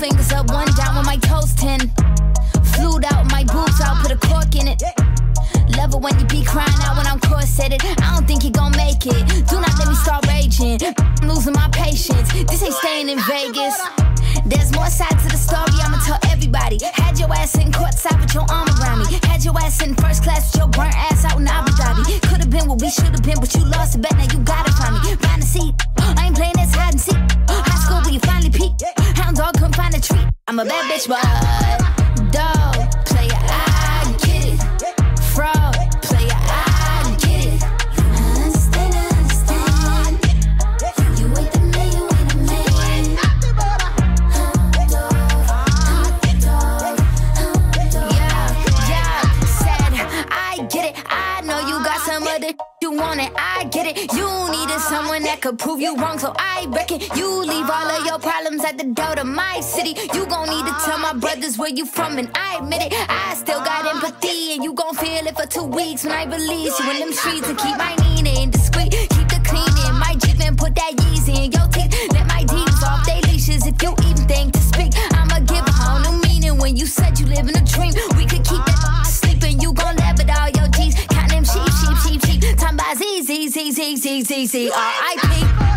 fingers up, one down with my toes ten. Flued out my boobs out, put a cork in it. Love it when you be crying out when I'm corseted. I don't think you gon' make it. Do not let me start raging. I'm losing my patience. This ain't staying in Vegas. There's more sides to the story, I'ma tell everybody. Had your ass in courtside with your arm around me. Had your ass in first class with your burnt ass out in Abu Dhabi. Could've been what we should've been, but you lost it. Bet now you gotta I'm a bad bitch, but dog player, I get it. Fraud player, I get it. Understand, understand. You ain't the man, you ain't the man. Yeah, yeah, said I get it. I know some other you want it. I get it. You needed someone that could prove you wrong, so I reckon you leave all of your problems at the door to my city. You gon' need to tell my brothers where you from, and I admit it. I still got empathy, and you gon' feel it for two weeks when I release you in them streets and keep my Nina Z Z R I P.